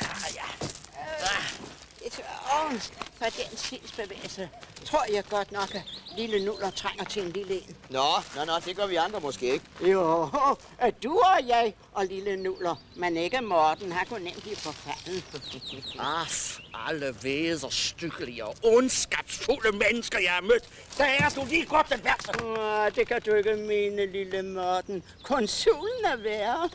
ja, ja. Et ovn for den sindsbevægelse. Tror jeg godt nok, at lille nuller trænger til en lille en. Nå, nå, nå, det gør vi andre måske ikke. Jo, at du og jeg og lille nuller, men ikke Morten, han kunne nemt blive forfalden. Ah, alle væder, stykkelige og ondskabsfulde mennesker, jeg har mødt. Der er du lige godt den værste. Åh, det kan du ikke mene, lille Morten. Konsulen er værre.